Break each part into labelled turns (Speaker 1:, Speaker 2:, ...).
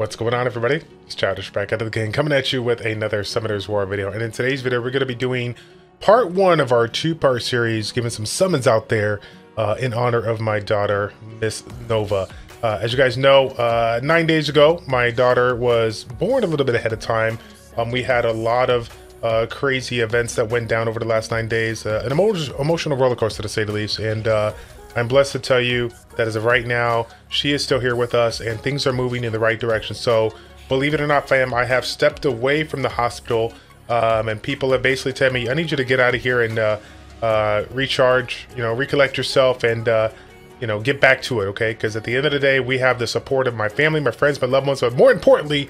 Speaker 1: What's going on everybody? It's Childish back out of the game coming at you with another Summoners War video and in today's video we're going to be doing part one of our two-part series giving some summons out there uh, in honor of my daughter Miss Nova. Uh, as you guys know, uh, nine days ago my daughter was born a little bit ahead of time. Um, we had a lot of uh, crazy events that went down over the last nine days, uh, an emo emotional roller coaster to say the least and uh, I'm blessed to tell you that as of right now, she is still here with us and things are moving in the right direction. So, believe it or not, fam, I have stepped away from the hospital um, and people have basically told me, I need you to get out of here and uh, uh, recharge, you know, recollect yourself and, uh, you know, get back to it, okay? Because at the end of the day, we have the support of my family, my friends, my loved ones, but more importantly,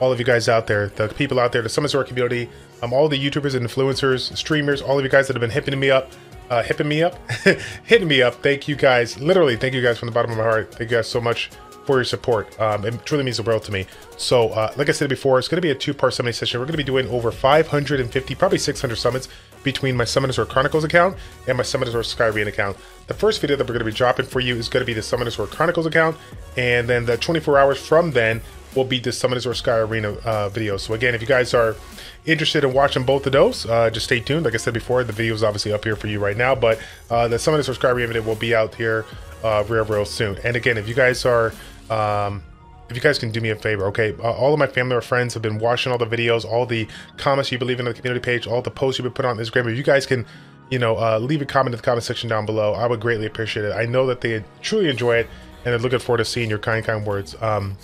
Speaker 1: all of you guys out there, the people out there, the Summoners War community, um, all the YouTubers and influencers, streamers, all of you guys that have been hipping me up uh, hitting me up, hitting me up. Thank you guys. Literally, thank you guys from the bottom of my heart. Thank you guys so much for your support. Um, it truly means the world to me. So, uh, like I said before, it's going to be a two-part summoning session. We're going to be doing over 550, probably 600 summons between my Summoners War Chronicles account and my Summoners War Sky Arena account. The first video that we're going to be dropping for you is going to be the Summoners War Chronicles account, and then the 24 hours from then will be the Summoners War Sky Arena uh, video. So again, if you guys are interested in watching both of those, uh, just stay tuned. Like I said before, the video is obviously up here for you right now, but uh, the Summoners War Sky Arena video will be out here uh, real, real soon. And again, if you guys are, um, if you guys can do me a favor, okay, uh, all of my family or friends have been watching all the videos, all the comments you believe in the community page, all the posts you've been put on Instagram. If you guys can, you know, uh, leave a comment in the comment section down below, I would greatly appreciate it. I know that they truly enjoy it, and they're looking forward to seeing your kind, kind words. Um,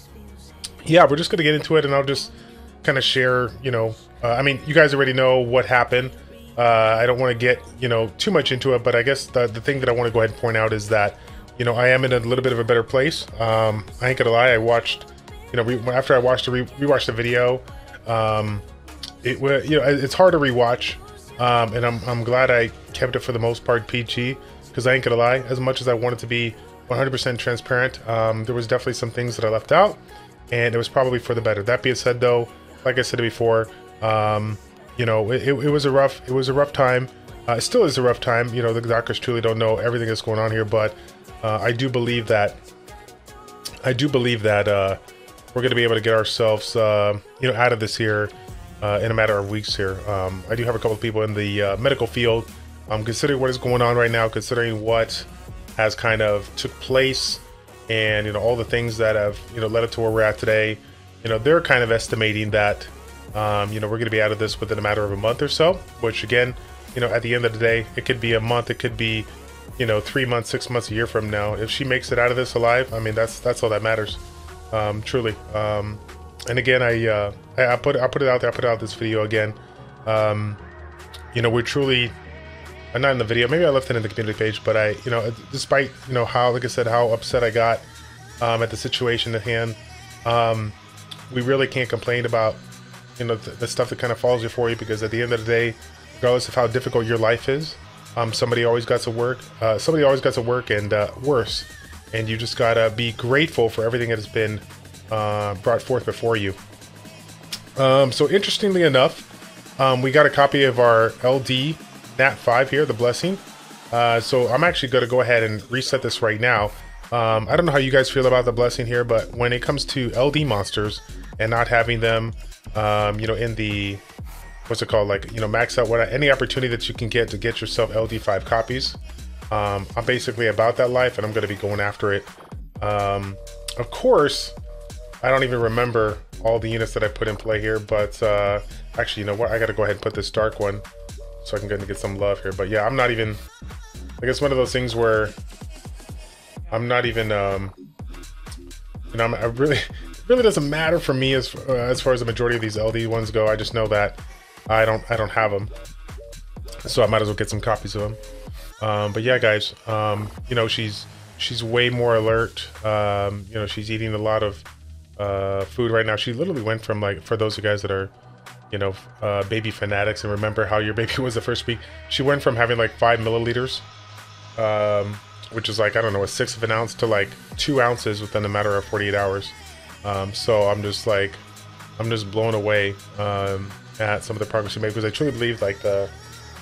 Speaker 1: yeah, we're just gonna get into it, and I'll just kind of share. You know, uh, I mean, you guys already know what happened. Uh, I don't want to get you know too much into it, but I guess the the thing that I want to go ahead and point out is that you know I am in a little bit of a better place. Um, I ain't gonna lie, I watched you know re- after I watched the re- rewatched the video. Um, it you know it's hard to rewatch, um, and I'm I'm glad I kept it for the most part PG because I ain't gonna lie, as much as I wanted to be 100% transparent, um, there was definitely some things that I left out and it was probably for the better. That being said, though, like I said before, um, you know, it, it, was a rough, it was a rough time. Uh, it still is a rough time. You know, the doctors truly don't know everything that's going on here, but uh, I do believe that, I do believe that uh, we're going to be able to get ourselves, uh, you know, out of this here uh, in a matter of weeks here. Um, I do have a couple of people in the uh, medical field. Um, considering what is going on right now, considering what has kind of took place and you know all the things that have you know led up to where we're at today you know they're kind of estimating that um, you know we're going to be out of this within a matter of a month or so which again you know at the end of the day it could be a month it could be you know three months six months a year from now. If she makes it out of this alive i mean that's that's all that matters um, truly. Um, and again I, uh, I put i put it out there i put out this video again. Um, you know we're truly uh, not in the video. Maybe I left it in the community page, but I, you know, despite you know how, like I said, how upset I got um, at the situation at hand, um, we really can't complain about you know the, the, stuff that kind of falls before you because at the end of the day, regardless of how difficult your life is, um, somebody always got to work. Uh, somebody always got to work and uh, worse, and you just gotta be grateful for everything that has been uh, brought forth before you. Um, so interestingly enough, um, we got a copy of our LD Nat 5 here, the Blessing. Uh, so I'm actually going to go ahead and reset this right now. Um, I don't know how you guys feel about the Blessing here, but when it comes to LD monsters and not having them, um, you know, in the, what's it called, like, you know, max out what any opportunity that you can get to get yourself LD5 copies, um, I'm basically about that life and I'm going to be going after it. Um, of course, I don't even remember all the units that I put in play here, but uh, actually, you know what? I got to go ahead and put this dark one so I can get, get some love here. But yeah, I'm not even. I guess one of those things where I'm not even. Um, you know, I'm, I really, really doesn't matter for me as uh, as far as the majority of these LD ones go. I just know that I don't I don't have them, so I might as well get some copies of them. Um, but yeah, guys, um, you know she's she's way more alert. Um, you know she's eating a lot of uh, food right now. She literally went from like for those of you guys that are you know, uh, baby fanatics and remember how your baby was the first week. She went from having like five milliliters, um, which is like, I don't know, a sixth of an ounce to like two ounces within a matter of 48 hours. Um, so I'm just like, I'm just blown away um, at some of the progress she made because I truly believe like the,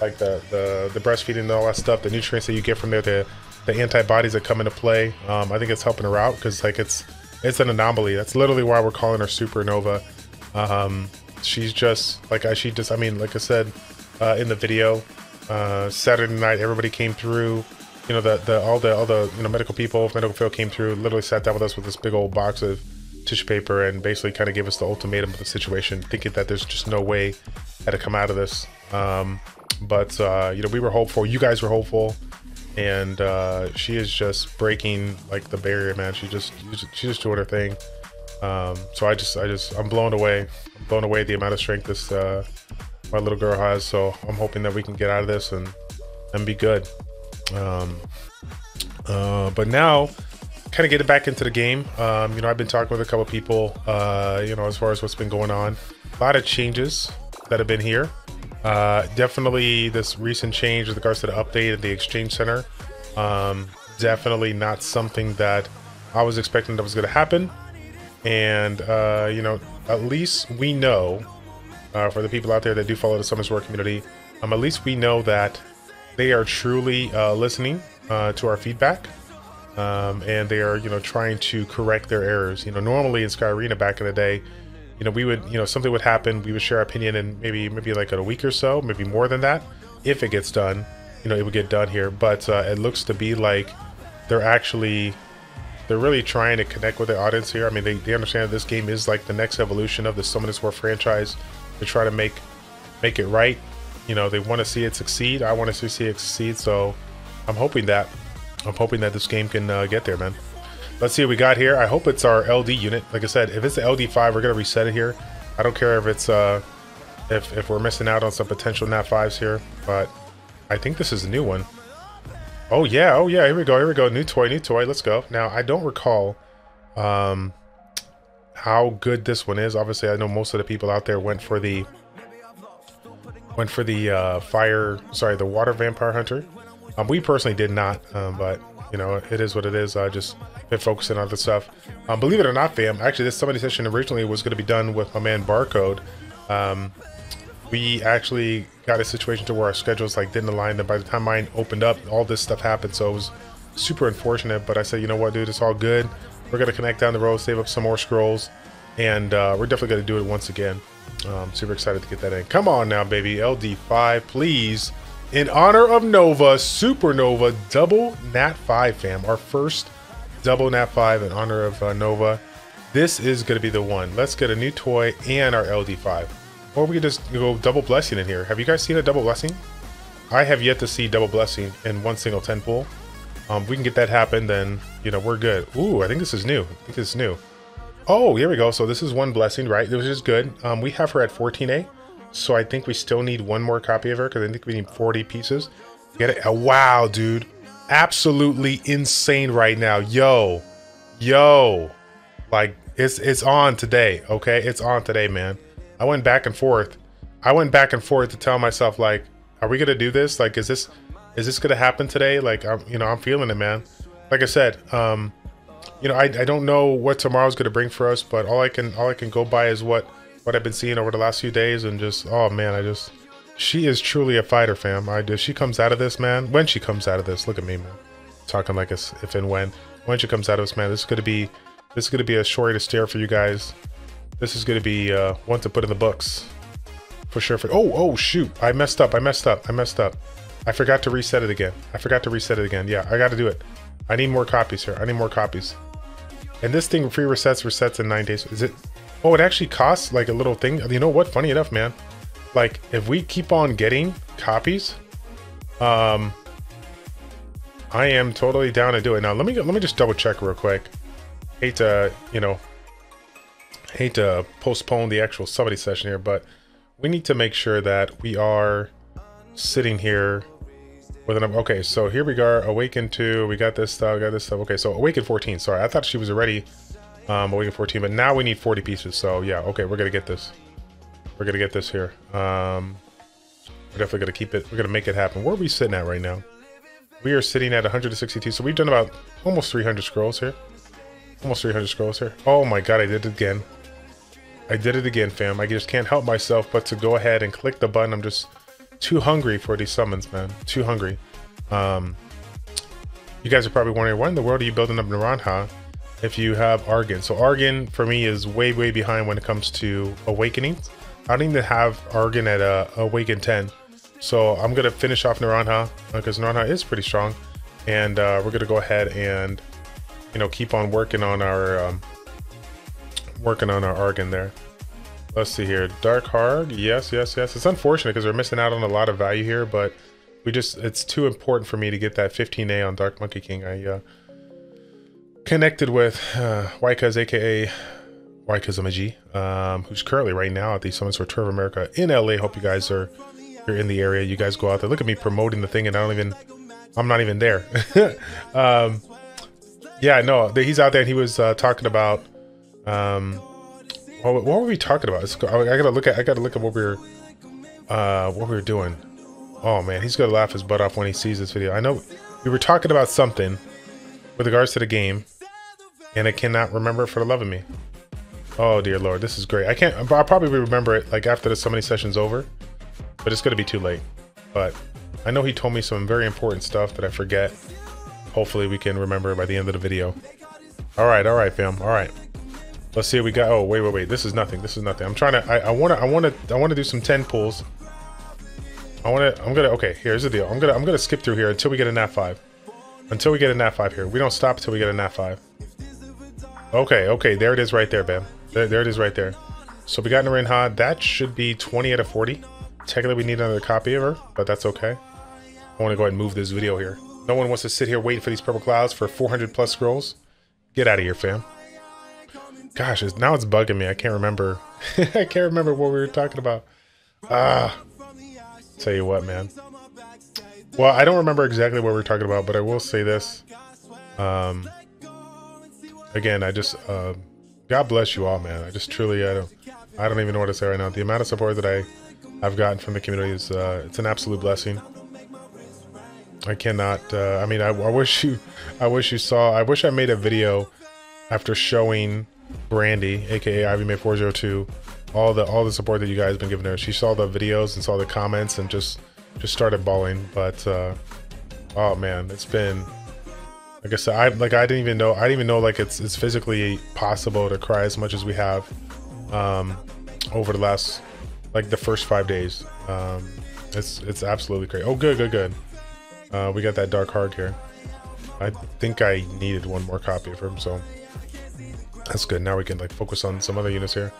Speaker 1: like the, the, the breastfeeding and all that stuff, the nutrients that you get from there, the, the antibodies that come into play. Um, I think it's helping her out because like it's, it's an anomaly. That's literally why we're calling her Supernova. She's just like I she just I mean like I said uh, in the video uh, Saturday night everybody came through. You know the the all the all the you know medical people medical field came through literally sat down with us with this big old box of tissue paper and basically kind of gave us the ultimatum of the situation thinking that there's just no way how to come out of this. Um, but uh, you know we were hopeful you guys were hopeful and uh, she is just breaking like the barrier man. She just she's just doing her thing um, so I just, I just, I'm blown away. I'm blown away the amount of strength this uh, my little girl has. So I'm hoping that we can get out of this and and be good. Um, uh, but now, kind of getting back into the game. Um, you know, I've been talking with a couple people. Uh, you know, as far as what's been going on, a lot of changes that have been here. Uh, definitely this recent change with regards to the update at the Exchange Center. Um, definitely not something that I was expecting that was going to happen and uh, you know, at least we know uh, for the people out there that do follow the Summoners War community, um, at least we know that they are truly uh, listening uh, to our feedback, um, and they are you know trying to correct their errors. You know, normally in Sky Arena back in the day, you know, we would you know something would happen, we would share our opinion and maybe maybe like a week or so, maybe more than that, if it gets done. You know, it would get done here, but uh, it looks to be like they're actually they're really trying to connect with the audience here. I mean, they, they understand that this game is like the next evolution of the Summoners War franchise. They try to make make it right. You know, they want to see it succeed. I want to see it succeed. So I'm hoping that I'm hoping that this game can uh, get there, man. Let's see what we got here. I hope it's our LD unit. Like I said, if it's the LD5, we're gonna reset it here. I don't care if it's uh if if we're missing out on some potential Nat 5s here, but I think this is a new one. Oh yeah, oh yeah, here we go, here we go. New toy, new toy, let's go. Now, I don't recall um, how good this one is. Obviously, I know most of the people out there went for the went for the uh, fire, sorry, the water vampire hunter. Um, we personally did not, um, but you know, it is what it is. I just been focusing on other stuff. Um, believe it or not, fam, actually, this somebody session originally was going to be done with my man Barcode. Um, we actually got a situation to where our schedules like didn't align. And by the time mine opened up, all this stuff happened. So it was super unfortunate. But I said, you know what, dude, it's all good. We're gonna connect down the road, save up some more scrolls, and uh, we're definitely gonna do it once again. Um, super excited to get that in. Come on now, baby, LD5, please. In honor of Nova, Supernova, double Nat 5, fam. Our first double Nat 5 in honor of uh, Nova. This is gonna be the one. Let's get a new toy and our LD5. Or we could just go double blessing in here. Have you guys seen a double blessing? I have yet to see double blessing in one single 10 pool. Um, we can get that happen, then, you know, we're good. Ooh, I think this is new. I think this is new. Oh, here we go. So this is one blessing, right? Which is good. Um, we have her at 14A. So I think we still need one more copy of her because I think we need 40 pieces. Get it? Oh, wow, dude. Absolutely insane right now. Yo. Yo. Like, it's, it's on today, okay? It's on today, man. I went back and forth. I went back and forth to tell myself like, are we gonna do this? Like, is this is this gonna happen today? Like, I'm you know I'm feeling it, man. Like I said, um, you know I, I don't know what tomorrow's gonna bring for us, but all I can all I can go by is what what I've been seeing over the last few days, and just oh man, I just she is truly a fighter, fam. I just she comes out of this, man. When she comes out of this, look at me, man. Talking like it's if and when when she comes out of this, man. This is gonna be this is gonna be a story to stare for you guys. This is going to be uh, one to put in the books. For sure. For oh, oh, shoot. I messed up. I messed up. I messed up. I forgot to reset it again. I forgot to reset it again. Yeah, I got to do it. I need more copies here. I need more copies. And this thing free resets resets in nine days. Is it? Oh, it actually costs like a little thing. You know what? Funny enough, man. Like if we keep on getting copies, um, I am totally down to do it. Now let me let me just double check real quick. Hate to you know hate to postpone the actual somebody session here, but we need to make sure that we are sitting here with an okay. So here we are, awaken two. We got this stuff. Got this stuff. Okay, so awaken fourteen. Sorry, I thought she was already um, awaken fourteen, but now we need forty pieces. So yeah, okay, we're gonna get this. We're gonna get this here. Um, we're definitely gonna keep it. We're gonna make it happen. Where are we sitting at right now? We are sitting at 162. So we've done about almost 300 scrolls here. Almost 300 scrolls here. Oh my god, I did it again. I did it again, fam. I just can't help myself but to go ahead and click the button. I'm just too hungry for these summons, man. Too hungry. Um, you guys are probably wondering, why in the world are you building up Naranja? if you have Argon. So Argon for me is way, way behind when it comes to Awakening. I don't even have Argon at uh, Awaken 10. So I'm going to finish off Naranja because uh, Naranja is pretty strong. And uh, we're going to go ahead and, you know, keep on working on our, um, working on our Argon there. Let's see here. Dark Harg. Yes, yes, yes. It's unfortunate because we're missing out on a lot of value here, but we just, it's too important for me to get that 15A on Dark Monkey King. I, uh, connected with uh, Wykaz, aka Wykazamaji, um, who's currently right now at the Summons for Tour of America in LA. Hope you guys are you're in the area. You guys go out there. Look at me promoting the thing, and I don't even, I'm not even there. um, yeah, no, he's out there. and He was uh, talking about, um, what, what, were we talking about? I gotta look at, I gotta look at what we were, uh, what we were doing. Oh man, he's gonna laugh his butt off when he sees this video. I know we were talking about something with regards to the game and I cannot remember it for the love of me. Oh dear lord, this is great. I can't. I'll probably remember it like after the so many session's over, but it's gonna be too late. But I know he told me some very important stuff that I forget. Hopefully we can remember by the end of the video. All right, all right, fam. All right. Let's see what we got. Oh, wait, wait, wait. This is nothing. This is nothing. I'm trying to. I, I want to. I want to. I want to do some ten pulls. I want to. I'm gonna. Okay, here's the deal. I'm gonna. I'm gonna skip through here until we get a nat five. Until we get a nat five here. We don't stop until we get a nat five. Okay, okay, there it is right there, Bam. There, there it is right there. So we got Narinha. That should be 20 out of 40. Technically, we need another copy of her, but that's okay. I want to go ahead and move this video here. No one wants to sit here waiting for these purple clouds for 400 plus scrolls. Get out of here, fam. Gosh, it's, now it's bugging me. I can't remember. I can't remember what we were talking about. Ah, tell you what, man. Well, I don't remember exactly what we were talking about, but I will say this. Um, again, I just uh, God bless you all, man. I just truly I don't I don't even know what to say right now. The amount of support that I I've gotten from the community is uh, it's an absolute blessing. I cannot. Uh, I mean, I, I wish you I wish you saw. I wish I made a video after showing Brandy, aka Ivy May 402, all the all the support that you guys have been giving her. She saw the videos and saw the comments and just just started bawling. But uh, oh man, it's been like I said, I like I didn't even know I didn't even know like it's it's physically possible to cry as much as we have um, over the last like the first five days. Um, it's it's absolutely great. Oh, good, good, good. Uh, we got that dark Harg here. I think I needed one more copy of him, so that's good. Now we can like focus on some other units here.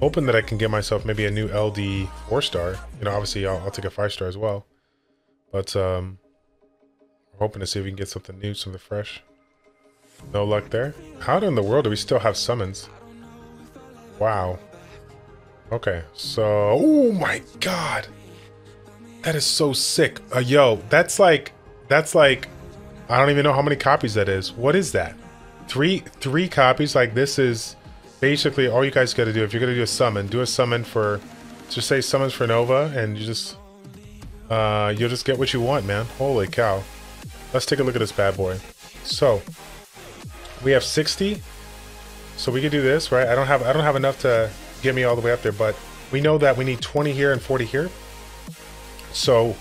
Speaker 1: Hoping that I can get myself maybe a new LD four star. You know, obviously I'll, I'll take a five star as well. But um, we're hoping to see if we can get something new, something fresh. No luck there. How in the world do we still have summons? Wow. Okay, so... Oh my god! That is so sick. Uh, yo, that's like... That's like... I don't even know how many copies that is. What is that? Three three copies? Like, this is basically all you guys got to do. If you're to do a summon, do a summon for... Just say summons for Nova, and you just... Uh, you'll just get what you want, man. Holy cow. Let's take a look at this bad boy. So, we have 60. So we can do this, right? I don't have I don't have enough to get me all the way up there, but we know that we need 20 here and 40 here. So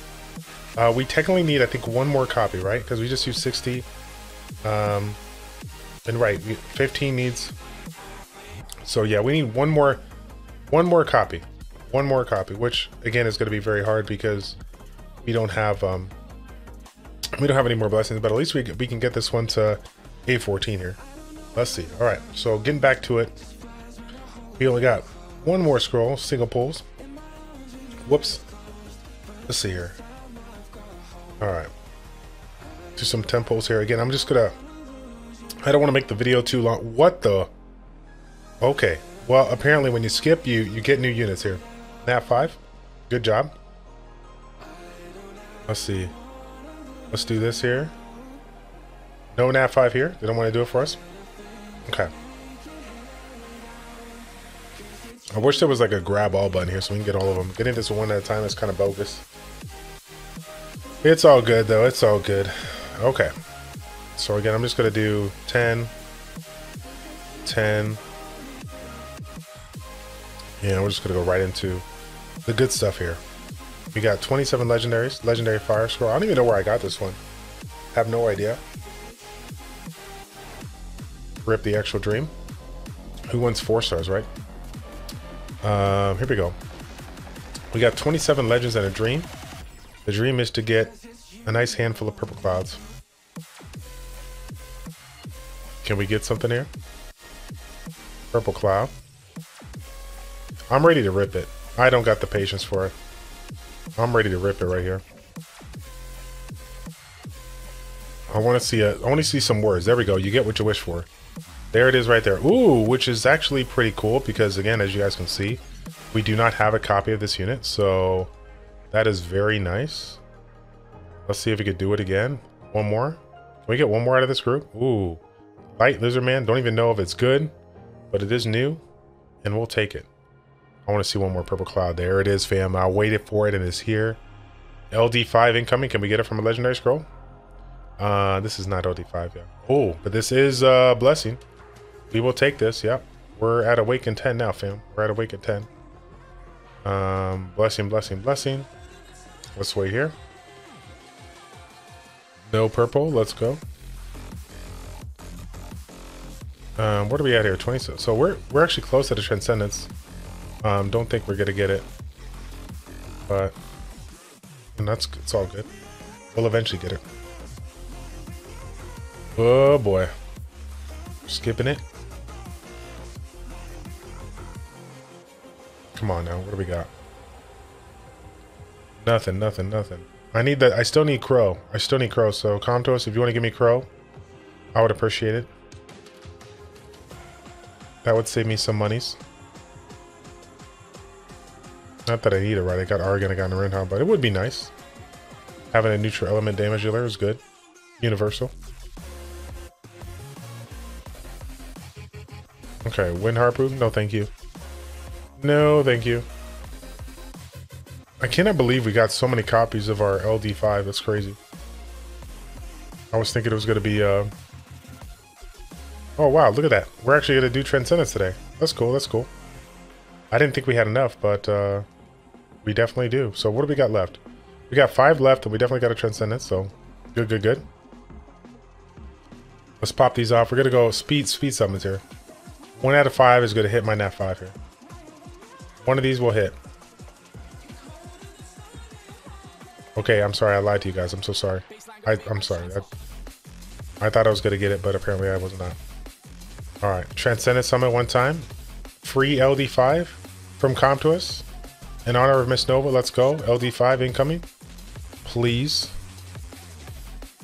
Speaker 1: uh, we technically need, I think, one more copy, right? Because we just used 60. Um, and right, 15 needs. So yeah, we need one more, one more copy, one more copy, which again is going to be very hard because we don't have um, we don't have any more blessings, but at least we, we can get this one to A14 here. Let's see. All right, so getting back to it. We only got one more scroll, single pulls. Whoops. Let's see here. All right. Do some tempos here. Again, I'm just gonna... I don't want to make the video too long. What the? Okay. Well, apparently when you skip, you, you get new units here. Nat 5. Good job. Let's see. Let's do this here. No nat 5 here. They don't want to do it for us. Okay. I wish there was like a grab all button here so we can get all of them. Getting this one at a time is kind of bogus. It's all good though. It's all good. Okay. So again, I'm just going to do 10, 10. Yeah, we're just going to go right into the good stuff here. We got 27 legendaries, legendary fire scroll. I don't even know where I got this one. Have no idea. rip the actual dream. Who wants four stars, right? Um, here we go. We got 27 legends and a dream. The dream is to get a nice handful of purple clouds. Can we get something here? Purple cloud. I'm ready to rip it. I don't got the patience for it. I'm ready to rip it right here. I want to see a. I want to see some words. There we go. You get what you wish for. There it is right there. Ooh, which is actually pretty cool because again, as you guys can see, we do not have a copy of this unit. So that is very nice. Let's see if we could do it again. One more. Can we get one more out of this group? Ooh, light lizard man. Don't even know if it's good, but it is new and we'll take it. I want to see one more purple cloud. There it is, fam. I waited for it and it's here. LD5 incoming. Can we get it from a legendary scroll? Uh, this is not LD5 yet. Oh, but this is uh blessing. We will take this. Yep. We're at awaken 10 now, fam. We're at awaken 10. Um, blessing, blessing, blessing. Let's wait here. No purple. Let's go. Um, what are we at here? 20. So we're we're actually close to the transcendence. Um, don't think we're gonna get it, but and that's it's all good. We'll eventually get it. Oh boy, skipping it. Come on now, what do we got? Nothing, nothing, nothing. I need that. I still need crow. I still need crow. So come to us if you want to give me crow. I would appreciate it. That would save me some monies. Not that I need it, right? I got Argon, I got Narinha, but it would be nice. Having a neutral element damage dealer is good. Universal. Okay, Wind Harpoon? No, thank you. No, thank you. I cannot believe we got so many copies of our LD5. That's crazy. I was thinking it was going to be... Uh... Oh, wow, look at that. We're actually going to do Transcendence today. That's cool, that's cool. I didn't think we had enough, but uh, we definitely do. So what do we got left? We got five left, and we definitely got a Transcendence, so good, good, good. Let's pop these off. We're going to go speed, speed summons here. One out of five is going to hit my nat 5 here. One of these will hit. Okay, I'm sorry. I lied to you guys. I'm so sorry. I, I'm sorry. I, I thought I was going to get it, but apparently I was not. Alright. Transcendent Summit one time. Free LD5 from Comtuos. In honor of Miss Nova, let's go. LD5 incoming. Please.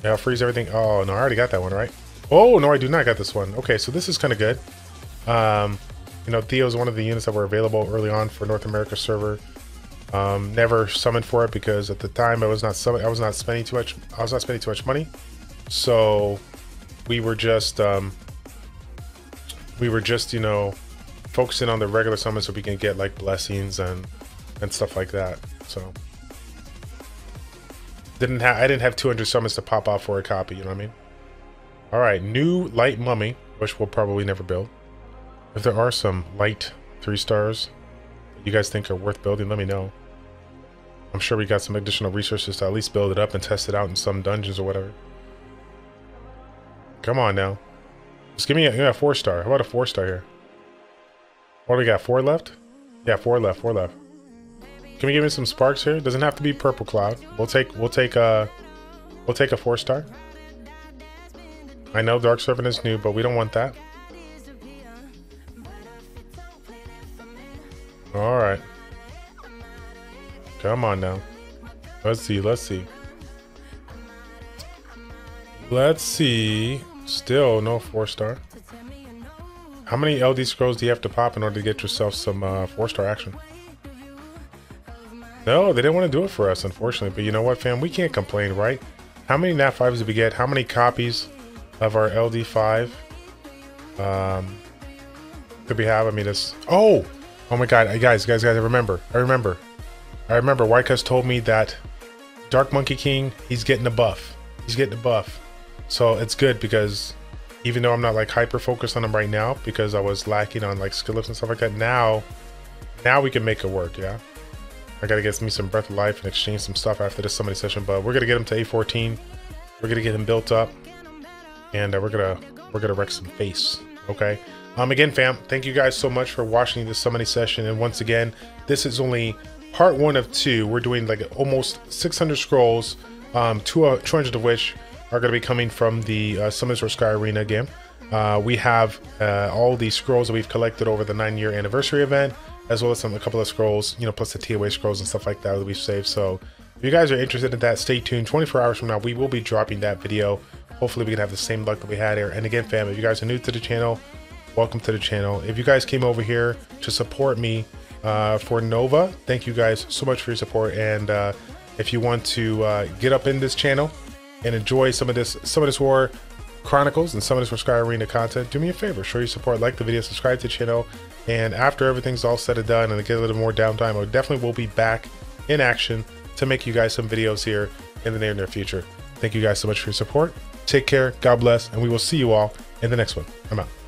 Speaker 1: Yeah, I'll freeze everything. Oh, no, I already got that one, right? Oh, no, I do not got this one. Okay, so this is kind of good. Um, you know, Theo is one of the units that were available early on for North America server. Um, never summoned for it because at the time I was not I was not spending too much. I was not spending too much money, so we were just um, we were just you know focusing on the regular summons so we can get like blessings and and stuff like that. So didn't have I didn't have 200 summons to pop off for a copy. You know what I mean? All right, new light mummy, which we'll probably never build. If there are some light three stars you guys think are worth building, let me know. I'm sure we got some additional resources to at least build it up and test it out in some dungeons or whatever. Come on now. Just give me a, a four star. How about a four star here? What do we got? Four left? Yeah, four left, four left. Can we give me some sparks here? Doesn't have to be purple cloud. We'll take we'll take a uh, we'll take a four star. I know Dark Servant is new, but we don't want that. Alright. Come on now. Let's see, let's see. Let's see. Still no four star. How many LD scrolls do you have to pop in order to get yourself some uh, four star action? No, they didn't want to do it for us, unfortunately. But you know what, fam? We can't complain, right? How many Nat 5s did we get? How many copies of our LD5 um, did we have? I mean, it's... Oh! Oh my god, guys, guys, guys, I remember. I remember. I remember Wycus told me that Dark Monkey King, he's getting a buff. He's getting a buff. So it's good because even though I'm not like hyper focused on them right now because I was lacking on like skill ups and stuff like that, now now we can make it work, yeah? I gotta get me some Breath of Life and exchange some stuff after this summary session, but we're gonna get him to A14. We're gonna get him built up, and uh, we're gonna we're gonna wreck some face. Okay. Um, again, fam, thank you guys so much for watching this summoning session. And once again, this is only part one of two. We're doing like almost 600 scrolls, um, two, uh, 200 of which are going to be coming from the uh, Summoners War Sky Arena game. Uh, we have uh, all the scrolls that we've collected over the nine year anniversary event, as well as some a couple of scrolls, you know, plus the TOA scrolls and stuff like that that we've saved. So if you guys are interested in that, stay tuned. 24 hours from now, we will be dropping that video. Hopefully, we can have the same luck that we had here. And again, fam, if you guys are new to the channel, welcome to the channel. If you guys came over here to support me uh, for Nova, thank you guys so much for your support. And uh, if you want to uh, get up in this channel and enjoy some of this, Summoners War Chronicles and Summoners War Sky Arena content, do me a favor, show your support, like the video, subscribe to the channel, and after everything's all said and done and I get a little more downtime, I definitely will be back in action to make you guys some videos here in the near near future. Thank you guys so much for your support. Take care, God bless, and we will see you all in the next one. I'm out.